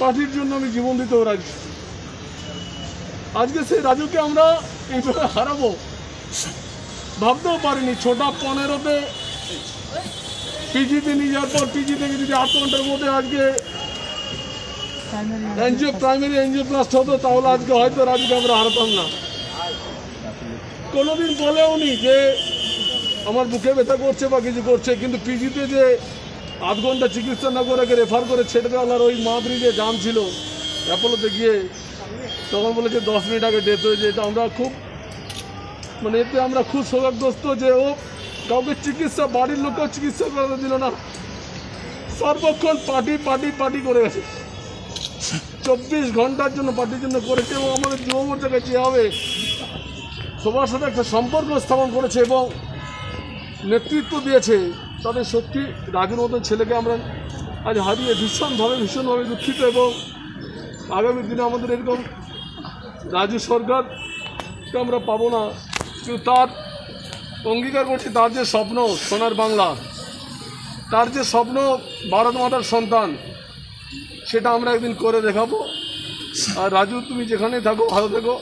পার্টির জন্য আমি জীবন দিতেও রাজি। আজকে সেই রাজুকে আমরা এইভাবে হারাবো, ভাবতেও পারিনি। ছোটা পনেরোতে পিজিতে নিয়ে যাওয়ার পর পিজি থেকে যদি আট ঘণ্টার মধ্যে আজকে এনজিও প্রাইমারি এনজিও প্লাস্ট হতো, তাহলে আজকে হয়তো রাজুকে আমরা হারাতাম না। কোনোদিন বলেও নি যে আমার বুকে ব্যথা করছে বা কিছু করছে, কিন্তু পিজিতে যে আধ ঘণ্টা চিকিৎসা না করে রেফার করে ছেড়ে দেওয়ার ওই মাদ্রি যে জাম ছিল। অ্যাপোলোতে গিয়ে তখন বলেছে, দশ মিনিট আগে ডেথ হয়েছে। এটা আমরা খুব মানে এতে আমরা খুব সৌভাগ্যস্ত যে ও কাউকে চিকিৎসা, বাড়ির লোককেও চিকিৎসা করাতে দিল না। সর্বক্ষণ পার্টি পার্টি পার্টি করে গেছে। চব্বিশ ঘণ্টার জন্য পার্টির জন্য করেছে এবং আমাদের যুব মোর্চাকে যেভাবে সবার সাথে একটা সম্পর্ক স্থাপন করেছে এবং নেতৃত্ব দিয়েছে। তাদের সত্যি রাজুর মতন ছেলেকে আমরা আজ হারিয়ে ভীষণভাবে ভীষণভাবে দুঃখিত এবং আগামী দিনে আমাদের এরকম রাজু সরকারকে আমরা পাবো না। কিন্তু তার অঙ্গীকার করছি, তার যে স্বপ্ন, সোনার বাংলা, তার যে স্বপ্ন ভারত মাতার সন্তান, সেটা আমরা একদিন করে দেখাবো। আর রাজু, তুমি যেখানে থাকো, ভালো থেকো।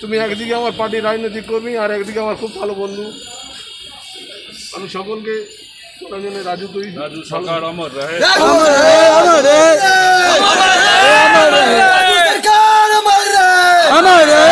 তুমি একদিকে আমার পার্টির রাজনৈতিক কর্মী, আর একদিকে আমার খুব ভালো বন্ধু। আমি সকলকে রাজু তুই। রাজু সরকার অমর রহে। আমার রহে। অমর রহে।